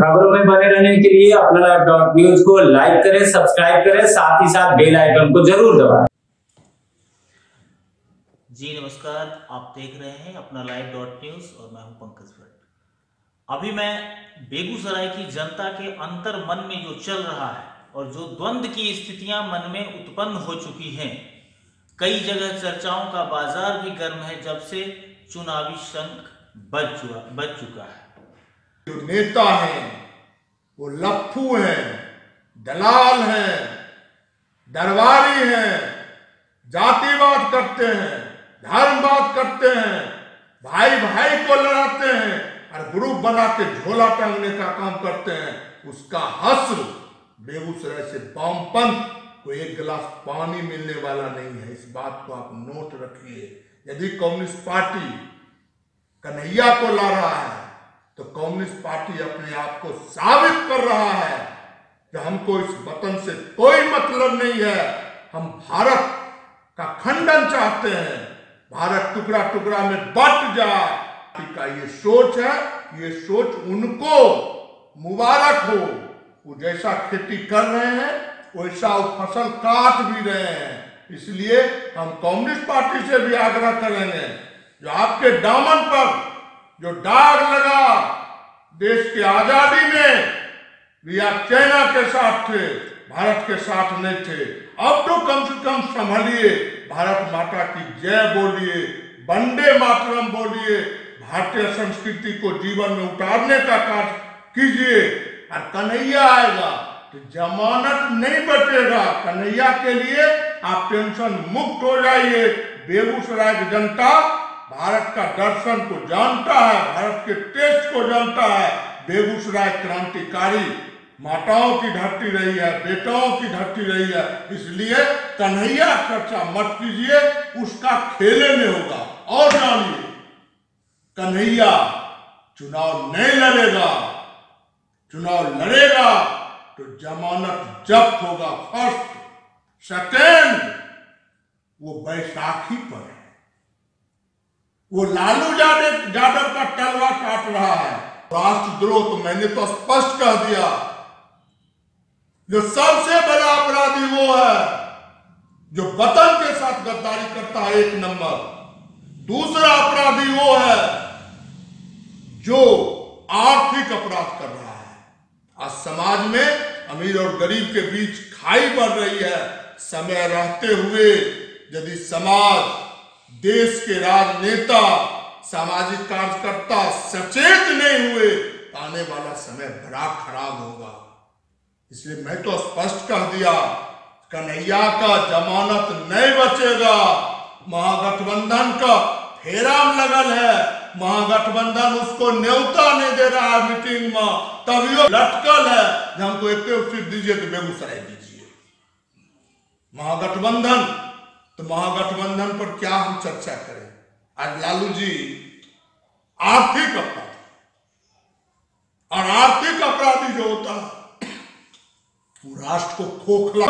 खबरों में बने रहने के लिए अपना डॉट न्यूज़ को लाइक करें, सब्सक्राइब करें, साथ ही साथ बेल आइकन को ज़रूर दबाएँ। जी, नमस्कार। आप देख रहे हैं अपना लाइव डॉट न्यूज़ और मैं हूँ पंकज भट्ट। अभी मैं बेगूसराय की जनता के अंतर मन में जो चल रहा है और जो द्वंद्व की स्थितियाँ मन में उत्पन्न हो चुकी हैं, कई जगह चर्चाओं का बाज़ार भी गर्म है जब से चुनावी शंख बज चुका बज चुका है। जो नेता हैं, वो लफ्फू हैं, दलाल हैं, दरबारी हैं, जातिवाद करते हैं, धर्मवाद करते हैं भाई भाई को लड़ाते हैं, और ग्रुप बना के झोला टांगने का काम करते हैं, उसका हस्र बेगूसराय से वामपंथ को एक गिलास पानी मिलने वाला नहीं है। इस बात को आप नोट रखिए। यदि कम्युनिस्ट पार्टी कन्हैया को ला रहा है तो कम्युनिस्ट पार्टी अपने आप को साबित कर रहा है कि हमको इस वतन से कोई मतलब नहीं है। हम भारत का खंडन चाहते हैं। भारत टुकड़ा टुकड़ा में बट जाए। का ये सोच है, ये सोच उनको मुबारक हो। वो जैसा खेती कर रहे हैं, वैसा वो फ़सल काट भी रहे हैं। इसलिए हम कम्युनिस्ट पार्टी से भी आग्रह करेंगे। जो आपके दामन पर जो दाग लगा देश की आज़ादी में आप चाइना के साथ थे, भारत के साथ नहीं थे। अब तो कम से कम संभलिए, भारत माता की जय बोलिए, वंदे मातरम बोलिए, भारतीय संस्कृति को जीवन में उतारने का कार्य कीजिए। और कन्हैया आएगा तो जमानत नहीं बचेगा। कन्हैया के लिए आप टेंशन मुक्त हो जाइए। बेगूसराय की जनता भारत का दर्शन को जानता है, भारत के टेस्ट को जानता है। बेगूसराय क्रांतिकारी माताओं की धरती रही है, बेटाओं की धरती रही है। इसलिए कन्हैया, चर्चा मत कीजिए, उसका खेले में होगा। और जानिए, कन्हैया चुनाव नहीं लड़ेगा। चुनाव लड़ेगा तो जमानत जब्त होगा। फ़र्स्ट, सेकेंड, वो बैसाखी पर है। वो लालू यादव का टलवा काट रहा है। राष्ट्रद्रोह तो मैंने तो स्पष्ट कह दिया। जो सबसे बड़ा अपराधी वो है, जो वतन के साथ गद्दारी करता है एक नंबर। दूसरा अपराधी वो है, जो आर्थिक अपराध कर रहा है। आज समाज में अमीर और गरीब के बीच खाई बढ़ रही है। समय रहते हुए यदि समाज देश के राजनेता, सामाजिक कार्यकर्ता सचेत नहीं हुए, आने वाला समय बड़ा खराब होगा। इसलिए मैं तो स्पष्ट कह दिया, कन्हैया का जमानत नहीं बचेगा। महागठबंधन का फेराम लगल है। महागठबंधन उसको न्योता नहीं दे रहा है मीटिंग में। तभी लटकल है। हमको एक सीट दीजिए तो बेगूसराय दीजिए। महागठबंधन तो महागठबंधन पर क्या हम चर्चा करें? आज लालू जी आर्थिक अपराध। और आर्थिक अपराधी जो होता है, वो राष्ट्र को खोखला